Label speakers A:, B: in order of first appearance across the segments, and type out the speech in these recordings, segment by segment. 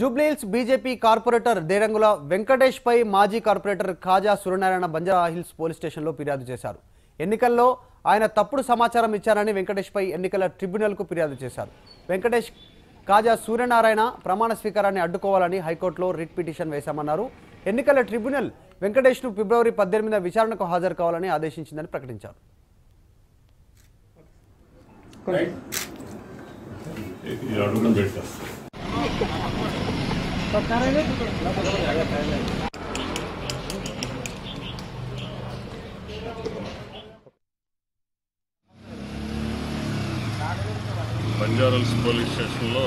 A: Jubilee Hills BJP corporator Derangula Venkatesh పై మాజీ corporator Khaja Suryanarayana Banjara Hills police స్టేషన్లో ఫిర్యాదు చేశారు. ఎన్నికల్లో ఆయన తప్పుడు సమాచారం ఇచ్చారని వెంకటేష్ పై ఎన్నికల ట్రిబ్యునల్కు ఫిర్యాదు చేశారు. వెంకటేష్ ఖాజా సూర్యనారాయణ ప్రమాణ స్వీకారాన్ని అడ్డుకోవాలని హైకోర్టులో రిట్ పిటిషన్ వేశామన్నారు. ఎన్నికల ట్రిబ్యునల్ వెంకటేష్ను ఫిబ్రవరి పద్దెనిమిదిన విచారణకు హాజరు కావాలని ఆదేశించిందని ప్రకటించారు.
B: ఈ బంజారాల్స్ పోలీస్ స్టేషన్లో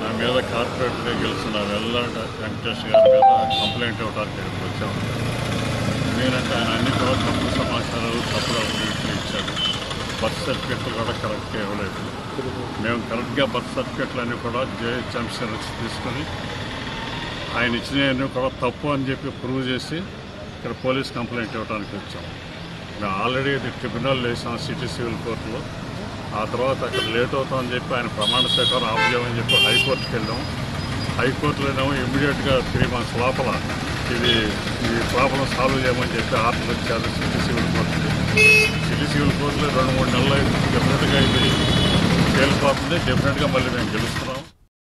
B: నా మీద కార్పొరేట్ వెహికల్స్ నా వెళ్ళాట వెంకటేష్ గారి మీద కంప్లైంట్ ఇవ్వడానికి ఇక్కడికి వచ్చాము నేనంటే ఆయన అన్ని కూడా తప్పుడు సమాచారాలు తప్పుడు అప్డేట్లు ఇచ్చాడు. బర్త్ సర్టిఫికెట్లు కూడా కరెక్ట్గా ఇవ్వలేదు. మేము కరెక్ట్గా బర్త్ సర్టిఫికెట్లన్నీ కూడా జేహెచ్ జేహెచ్ఎంసీ నుంచి తీసుకొని ఆయన ఇచ్చినవన్నీ కూడా తప్పు అని చెప్పి ప్రూవ్ చేసి ఇక్కడ పోలీస్ కంప్లైంట్ ఇవ్వడానికి వచ్చాం. మేము ఆల్రెడీ ఇది ట్రిబ్యునల్ వేసాం సిటీ సివిల్ కోర్టులో. ఆ తర్వాత అక్కడ లేట్ అవుతామని చెప్పి ఆయన ప్రమాణ స్వీకారం ఆఫ్ చేయమని చెప్పి హైకోర్టుకి వెళ్ళాం. హైకోర్టులోనేమో ఇమ్మీడియట్గా త్రీ మంత్స్ లోపల ఇది ఈ ప్రాబ్లం సాల్వ్ చేయమని చెప్పి ఆర్డర్ వచ్చారు సిటీ సివిల్ కోర్టుకి. సిటీ సివిల్ కోర్టులో రెండు మూడు నెలలు అయితే డెఫినెట్గా ఇది తేలిపోతుంది డెఫినెట్గా మళ్ళీ మేము గెలుస్తున్నాం.